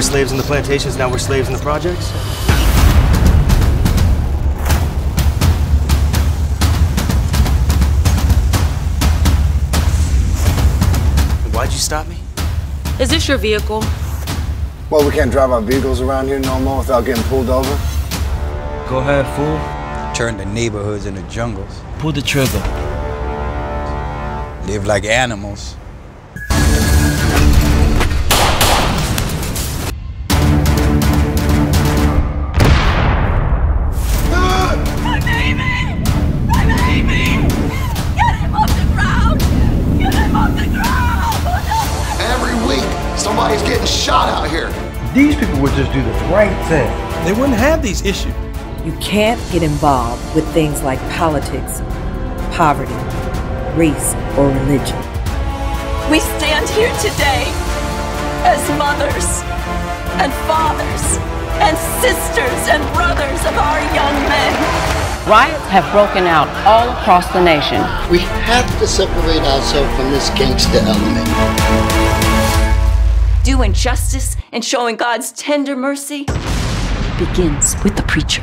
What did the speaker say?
We're slaves in the plantations, now we're slaves in the projects? Why'd you stop me? Is this your vehicle? Well, we can't drive our vehicles around here no more without getting pulled over. Go ahead, fool. Turn the neighborhoods into jungles. Pull the trigger. Live like animals. Somebody's getting shot out here. These people would just do the right thing. They wouldn't have these issues. You can't get involved with things like politics, poverty, race, or religion. We stand here today as mothers and fathers and sisters and brothers of our young men. Riots have broken out all across the nation. We have to separate ourselves from this gangster element. Doing justice and showing God's tender mercy begins with the preacher.